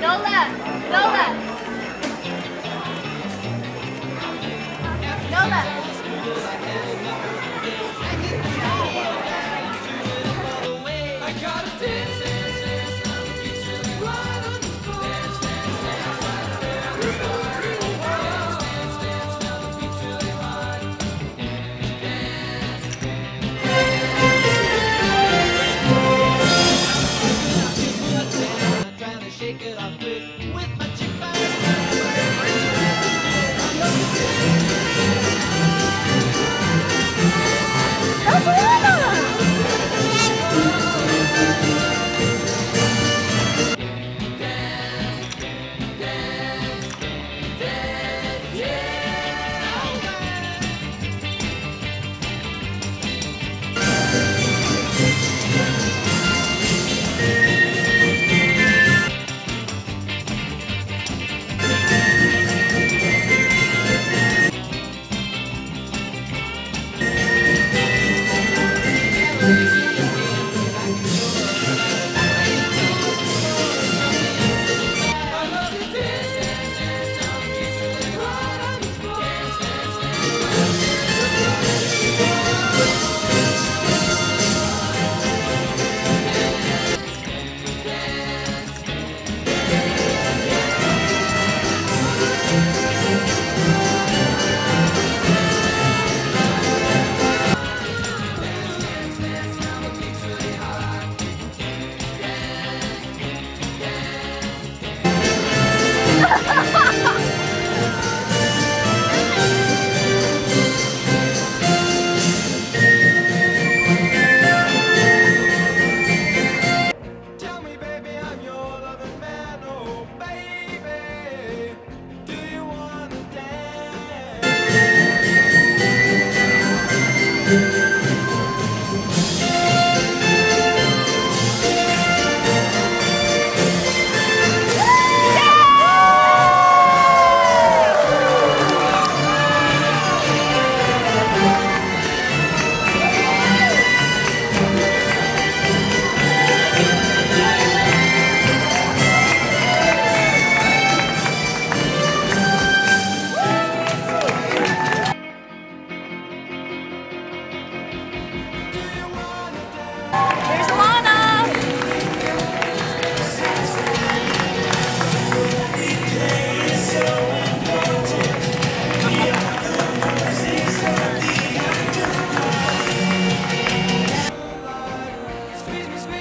No left. No left. Left. Shake it off quick.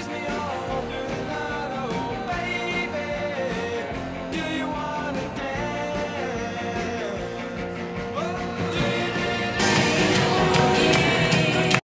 me